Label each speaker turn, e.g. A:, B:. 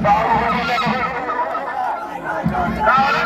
A: Oh,
B: my God.